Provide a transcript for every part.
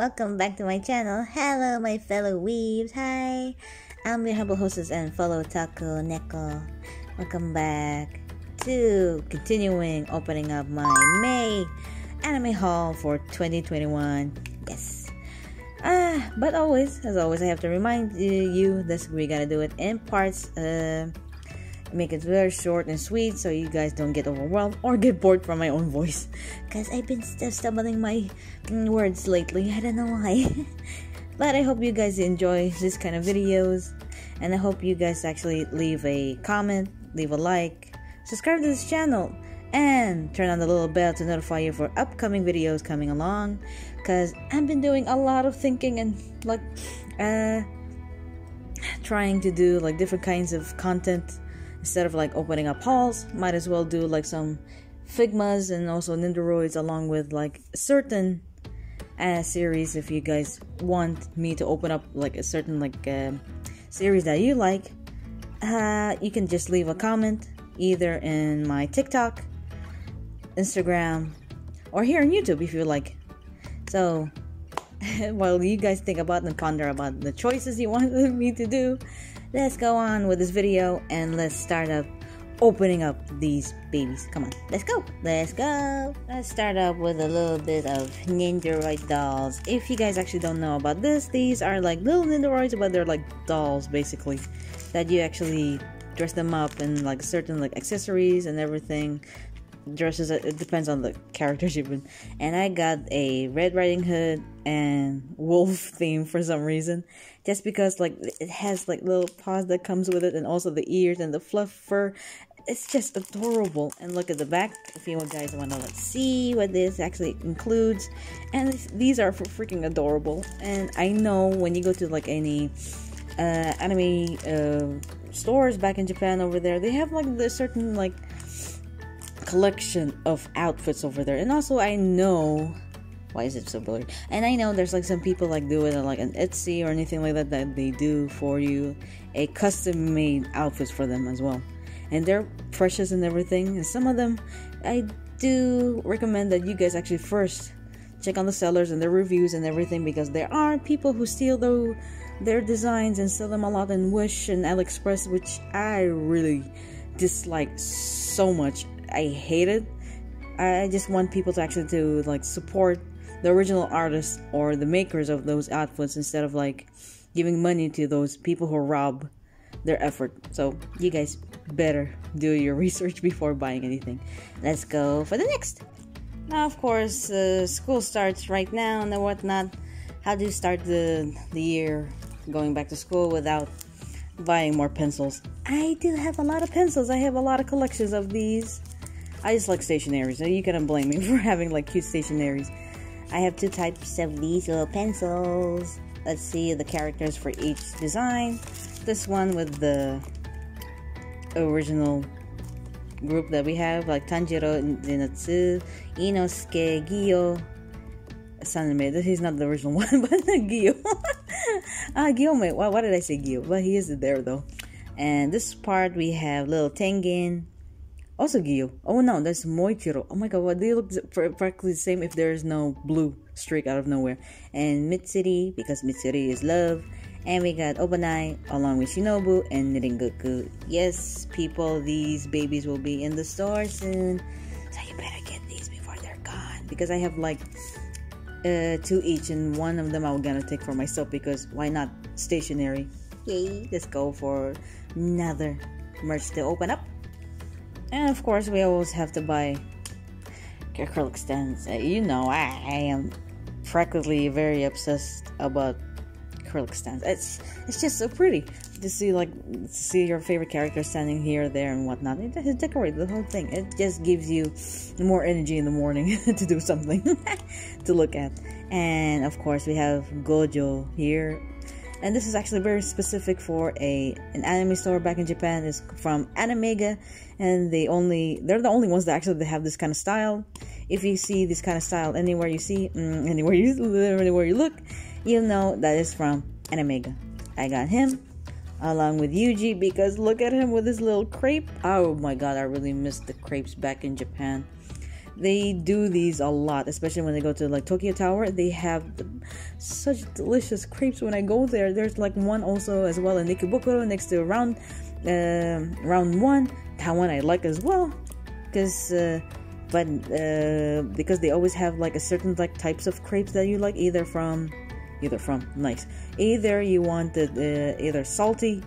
Welcome back to my channel. Hello, my fellow weebs. Hi, I'm your humble hostess and fellow taco neko. Welcome back to continuing opening up my May anime haul for 2021. Yes. Ah, but always, as always, I have to remind you that we gotta do it in parts. Uh, make it very short and sweet so you guys don't get overwhelmed or get bored from my own voice because i've been st- stumbling my mm, words lately i don't know why but i hope you guys enjoy this kind of videos and i hope you guys actually leave a comment leave a like subscribe to this channel and turn on the little bell to notify you for upcoming videos coming along. Because i've been doing a lot of thinking and like uh trying to do like different kinds of content. Instead of like opening up halls might as well do like some figmas and also nendoroids along with like certain uh, series if you guys want me to open up like a certain like uh, series that you like. Uh, you can just leave a comment either in my tiktok instagram or here on youtube if you like so while you guys think about and ponder about the choices you want me to do let's go on with this video and let's start up opening up these babies. Come on, let's go. Let's go. Let's start up with a little bit of Nendoroid dolls. If you guys actually don't know about this, these are like little Nendoroids, but they're like dolls basically that you actually dress them up in like certain like accessories and everything dresses it depends on the characters you've been. And i got a red riding hood and wolf theme for some reason. Just because like it has like little paws that comes with it and also the ears and the fluff fur. It's just adorable. And look at the back. If you guys want to like see what this actually includes. And these are freaking adorable. And i know when you go to like any uh, anime uh, stores back in japan over there they have like the certain like collection of outfits over there. And also, I know why is it so blurry? And I know there's like some people like do it on like an Etsy or anything like that that they do for you a custom made outfits for them as well. And they're precious and everything. And some of them, I do recommend that you guys actually first check on the sellers and their reviews and everything because there are people who steal their their designs and sell them a lot in Wish and AliExpress, which I really dislike so much. I hate it. I just want people to actually to like support the original artists or the makers of those outfits instead of like giving money to those people who rob their effort. So you guys better do your research before buying anything. Let's go for the next. Now, of course, uh, school starts right now and whatnot. How do you start the the year going back to school without buying more pencils? I do have a lot of pencils. I have a lot of collections of these. I just like stationaries. So you can blame me for having like cute stationaries. I have two types of these little pencils. Let's see the characters for each design. This one with the original group that we have, like Tanjiro, Zenitsu, Inosuke, Giyo, Sanemi. He's not the original one, but Giyo. ah, Guillaume. Why, why did I say Giyo? But he is there though. And this part we have little Tengen, also Giyo. Oh no, that's Muichiro. Oh my god, what they look practically the same if there is no blue streak out of nowhere. And Mitsuri, because Mitsuri is love. And we got Obanai along with Shinobu and Rengoku. Yes, people, these babies will be in the store soon. So you better get these before they're gone. Because I have like uh, two each, and one of them I'm gonna take for myself because why not? Stationary. Yay! Let's go for another merch to open up. And of course, we always have to buy acrylic stands. Uh, you know, I, I am practically very obsessed about acrylic stands. It's it's just so pretty to see like see your favorite character standing here, there, and whatnot. It, it decorate the whole thing. It just gives you more energy in the morning to do something to look at. And of course, we have Gojo here and this is actually very specific for a an anime store back in Japan. It's from Animega, and they only they're the only ones that actually have this kind of style. If you see this kind of style anywhere you see, mm, anywhere you anywhere you look, you'll know that is from Animega. I got him along with Yuji because look at him with his little crepe. Oh my god, I really miss the crepes back in Japan. They do these a lot, especially when they go to like Tokyo Tower. They have the, such delicious crepes when I go there. There's like one also as well in Ikebukuro next to round uh, round one. That one I like as well because. Uh, but uh, because they always have like a certain like types of crepes that you like either from either from nice either you want the uh, either salty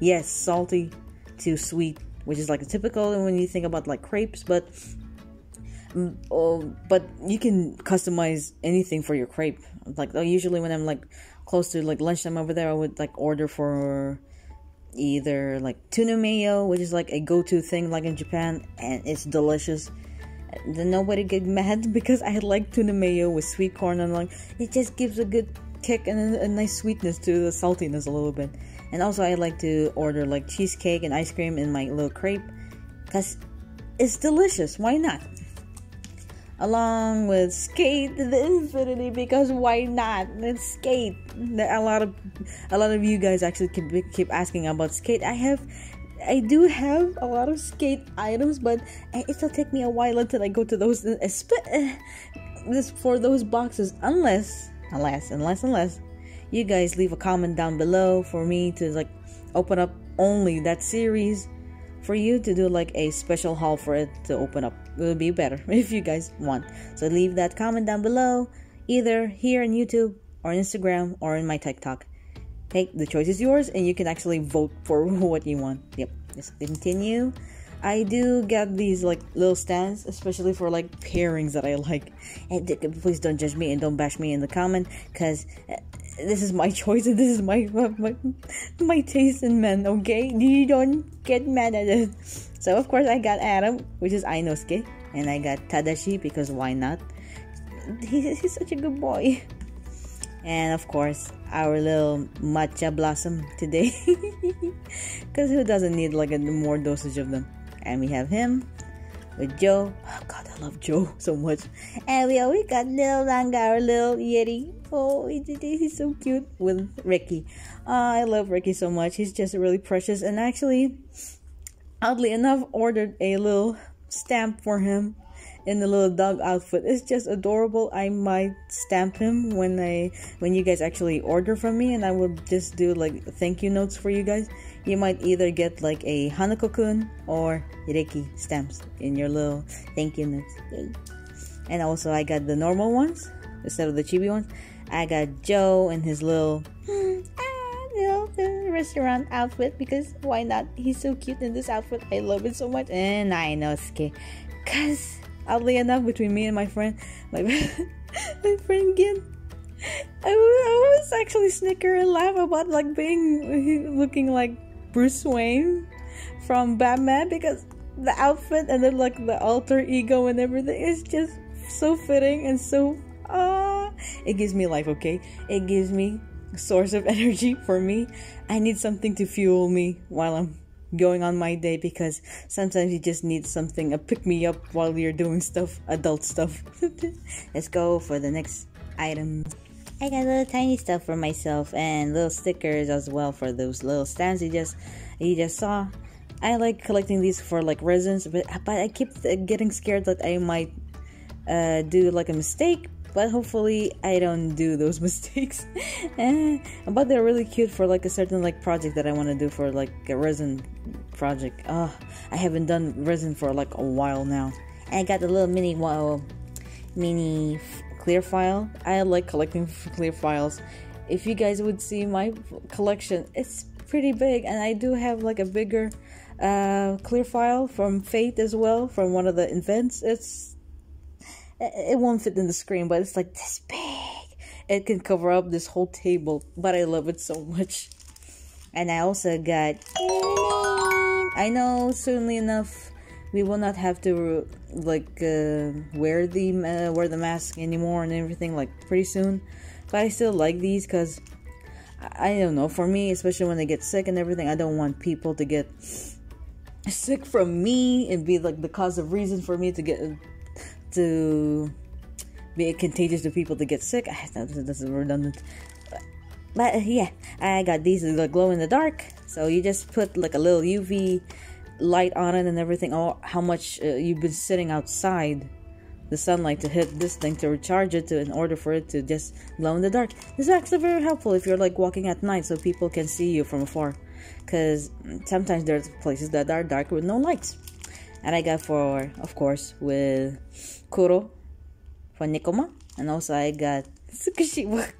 yes salty to sweet which is like a typical when you think about like crepes but oh, but you can customize anything for your crepe like uh, usually when i'm like close to like lunchtime over there i would like order for either like tuna mayo which is like a go-to thing like in japan and it's delicious then nobody get mad because I like tuna mayo with sweet corn and like it just gives a good kick and a, a nice sweetness to the saltiness a little bit. And also I like to order like cheesecake and ice cream in my little crepe because it's delicious. Why not? Along with Sk8 the Infinity because why not? Let's skate. A lot of a lot of you guys actually keep, keep asking about skate. I have I do have a lot of skate items, but it'll take me a while until I go to those. Uh, this for those boxes, unless unless unless unless you guys leave a comment down below for me to like open up only that series for you to do like a special haul for it to open up. It would be better if you guys want. So leave that comment down below either here on youtube or instagram or in my tiktok. Hey the choice is yours and you can actually vote for what you want. Yep. Let's continue I do get these like little stands, especially for like pairings that I like. And please don't judge me and don't bash me in the comment, cause uh, this is my choice and this is my my my taste in men. Okay, you don't get mad at it. So of course I got Adam, which is Ainosuke, and I got Tadashi because why not? He's, he's such a good boy. And of course, our little matcha blossom today, because who doesn't need like a more dosage of them? And we have him with Joe. Oh God, I love Joe so much. And we always got Ranga, our little Yeti. Oh, he's so cute with Reki. Oh, I love Reki so much. He's just really precious. And actually, oddly enough, ordered a little stamp for him in the little dog outfit. It's just adorable. I might stamp him when I when you guys actually order from me, and I will just do like thank you notes for you guys. You might either get like a Hanako-kun or Reki stamps in your little thank you notes. Yay. And also, I got the normal ones instead of the chibi ones. I got Joe and his little. Hmm, ah, little uh, restaurant outfit because why not? He's so cute in this outfit. I love it so much. And I know, okay, cause oddly enough, between me and my friend, my my friend Gin, I, was actually snicker and laugh about like being looking like Bruce Wayne from Batman because the outfit and then like the alter ego and everything is just so fitting and so ah uh, it gives me life okay? It gives me a source of energy for me. I need something to fuel me while i'm going on my day because sometimes you just need something a pick me up while you're doing stuff adult stuff. Let's go for the next item. I got little tiny stuff for myself and little stickers as well for those little stands you just you just saw. I like collecting these for like resins but but I keep getting scared that I might uh, do like a mistake but hopefully I don't do those mistakes. Eh, but they're really cute for like a certain like project that I want to do for like a resin project. Oh, I haven't done resin for like a while now. I got the little mini well, mini clear file. I like collecting clear files. If you guys would see my collection, it's pretty big, and I do have like a bigger uh, clear file from Fate as well, from one of the events. It's it won't fit in the screen, but it's like this big. It can cover up this whole table, but I love it so much. And I also got. I know, soonly enough, we will not have to like uh, wear the uh, wear the mask anymore and everything like pretty soon. But I still like these because I, I don't know. For me, especially when they get sick and everything, I don't want people to get sick from me and be like the cause of reason for me to get to be contagious to people to get sick. This is redundant. but uh, yeah, I got these the glow in the dark. So you just put like a little UV light on it and everything. Oh, how much uh, you've been sitting outside the sunlight to hit this thing to recharge it to in order for it to just glow in the dark. This is actually very helpful if you're like walking at night so people can see you from afar. Because sometimes there's places that are dark with no lights. And I got for, of course, with Kuro for Nekoma. And also I got Tsukishima.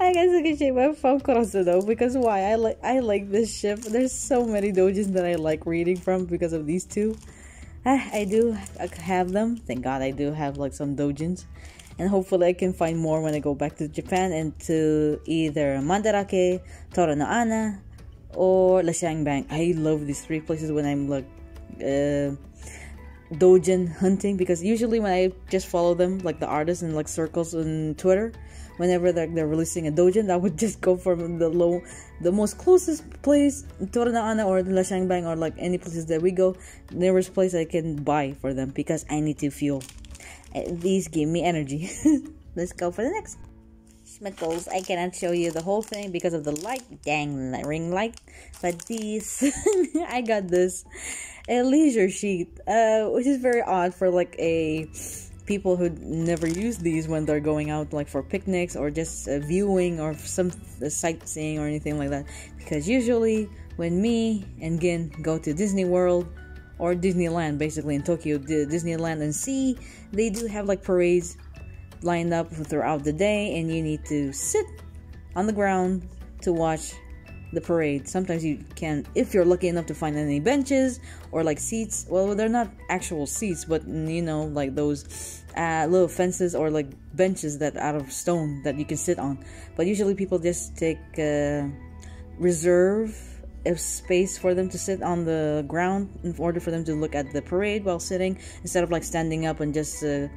I got Tsukishima from Karasuno because why? I like I like this ship. There's so many dojins that I like reading from because of these two. Ah, I do have them. Thank God I do have like some dojins. And hopefully I can find more when I go back to Japan and to either Mandarake, Tora no Ana, or La Lashang I love these three places when I'm like uh, dojin hunting because usually when I just follow them, like the artists in like circles on Twitter, whenever they're, they're releasing a dojin, I would just go for the low, the most closest place, Tora or or Lashinbang or like any places that we go, nearest place I can buy for them because I need to fuel. These give me energy. Let's go for the next. Schmickles. I cannot show you the whole thing because of the light. Dang, ring light. But these, I got this a leisure sheet, uh, which is very odd for like a people who never use these when they're going out like for picnics or just uh, viewing or some uh, sightseeing or anything like that because usually when me and Gin go to Disney World or Disneyland basically in Tokyo Disneyland and see they do have like parades lined up throughout the day and you need to sit on the ground to watch the parade. Sometimes you can, if you're lucky enough to find any benches or like seats. Well, they're not actual seats, but you know, like those uh, little fences or like benches that out of stone that you can sit on. But usually people just take uh, reserve a space for them to sit on the ground in order for them to look at the parade while sitting instead of like standing up and just uh,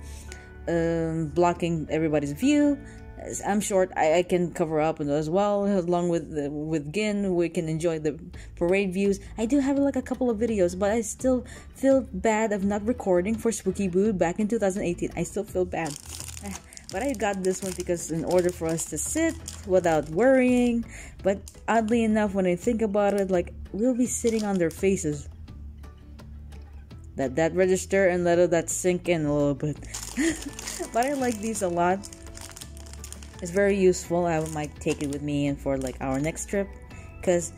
um, blocking everybody's view I'm short. I, I can cover up as well. Along with the, with Gin, we can enjoy the parade views. I do have like a couple of videos, but I still feel bad of not recording for Spooky Boo back in 2018. I still feel bad. But I got this one because in order for us to sit without worrying. But oddly enough, when I think about it, like we'll be sitting on their faces. Let that register and let that sink in a little bit. but I like these a lot it's very useful. I might take it with me and for like our next trip because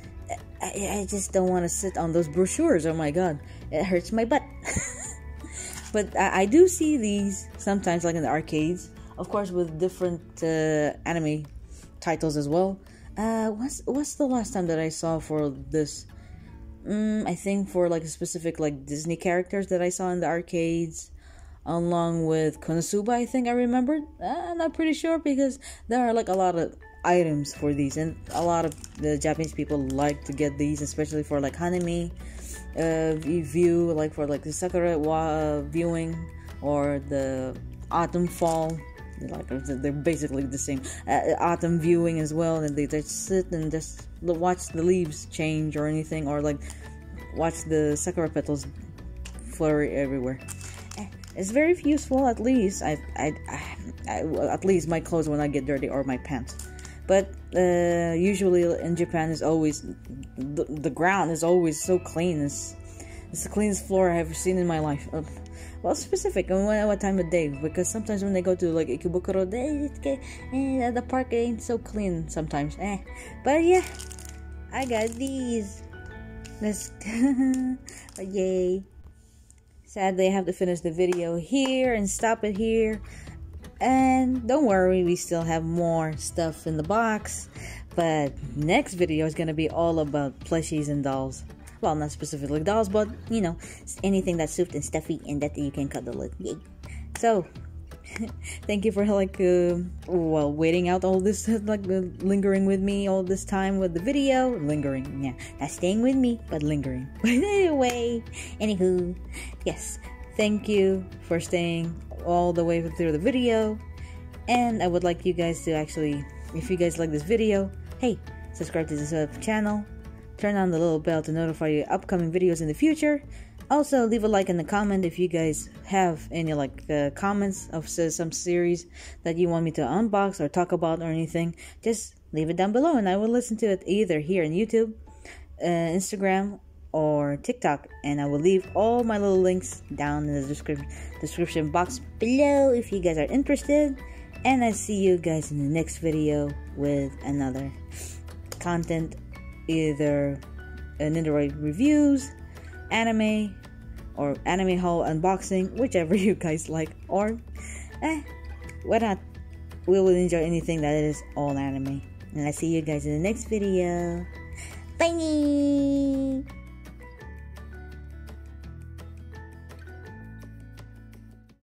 I, I just don't want to sit on those brochures. Oh my god, it hurts my butt. but I, I, do see these sometimes, like in the arcades, of course, with different uh, anime titles as well. Uh, what's what's the last time that I saw for this? Mm, I think for like a specific like Disney characters that I saw in the arcades along with Konosuba, I think I remembered. Uh, I'm not pretty sure because there are like a lot of items for these, and a lot of the Japanese people like to get these, especially for like Hanami uh, view, like for like the Sakura wa- viewing or the autumn fall. Like they're basically the same uh, autumn viewing as well, and they just sit and just watch the leaves change or anything, or like watch the sakura petals flurry everywhere it's very useful at least I, I, I, at least my clothes when I get dirty or my pants. But uh, usually in Japan is always the, the ground is always so clean. It's, it's the cleanest floor I've ever seen in my life. Uh, well specific on what, what time of day? Because sometimes when they go to like Ikebukuro they, eh, the park ain't so clean sometimes eh. but yeah I got these. Let's yay Sadly, I have to finish the video here and stop it here. And don't worry, we still have more stuff in the box. But next video is going to be all about plushies and dolls. Well, not specifically dolls, but, you know, anything that's soft and stuffy and that you can cuddle with. Yay. So, thank you for like uh, well waiting out all this like uh, lingering with me all this time with the video. Lingering yeah. Not staying with me but lingering. But anyway anywho yes. Thank you for staying all the way through the video. And i would like you guys to actually if you guys like this video hey subscribe to this channel. Turn on the little bell to notify you upcoming videos in the future Also, leave a like in the comment if you guys have any like uh, comments of uh, some series that you want me to unbox or talk about or anything. Just leave it down below and I will listen to it either here on YouTube, uh, Instagram, or TikTok. And I will leave all my little links down in the description description box below if you guys are interested. And I see you guys in the next video with another content, either an Android reviews, anime, or anime haul unboxing, whichever you guys like, or eh, why not? We will enjoy anything that is all anime. And I see you guys in the next video. Bye!